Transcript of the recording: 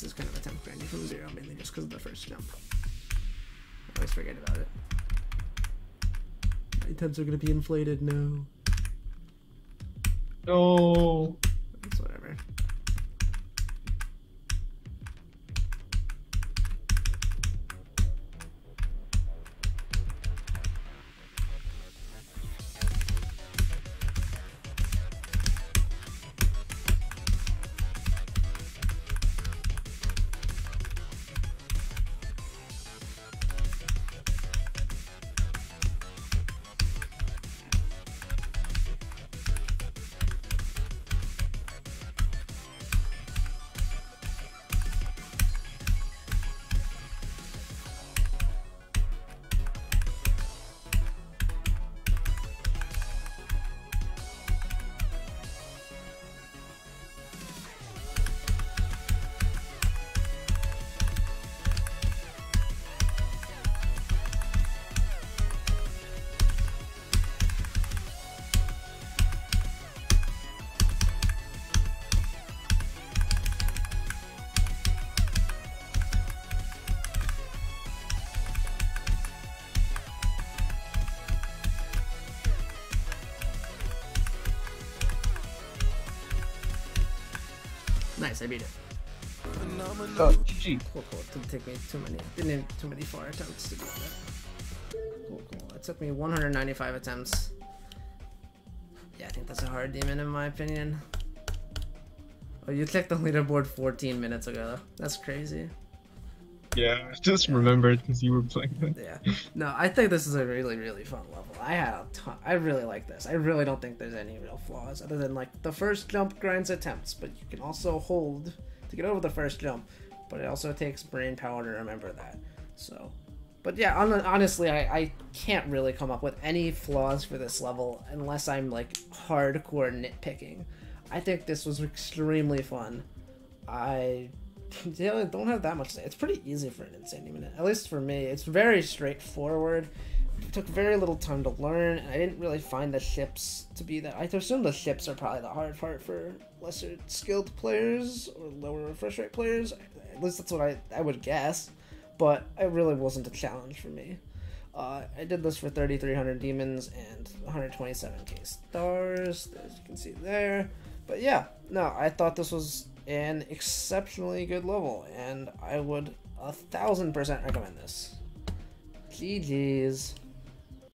this is kind of a temp grinding from zero, mainly just because of the first jump. I always forget about it. My temps are gonna be inflated. No, No. Nice, I beat it. Oh, GG. Cool, cool. It didn't take me too many. Didn't need too many far attempts to beat that. Cool, cool. It took me 195 attempts. Yeah, I think that's a hard demon in my opinion. Oh, you clicked the leaderboard 14 minutes ago. though. That's crazy. Yeah, I just remembered because you were playing it. Yeah. No, I think this is a really, really fun level. I had a ton. I really like this. I really don't think there's any real flaws other than like the first jump grinds attempts, but you can also hold to get over the first jump. But it also takes brain power to remember that. So, but yeah, hon- honestly, I, I can't really come up with any flaws for this level unless I'm like hardcore nitpicking. I think this was extremely fun. I yeah, don't have that much. It's pretty easy for an insane minute, At least for me, it's very straightforward. It took very little time to learn, and I didn't really find the ships to be that. I assume the ships are probably the hard part for lesser skilled players or lower refresh rate players. At least that's what I I would guess. But it really wasn't a challenge for me. Uh, I did this for 3,300 demons and 127k stars, as you can see there. But yeah, no, I thought this was an exceptionally good level, and I would a thousand percent recommend this. GG's.